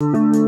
Música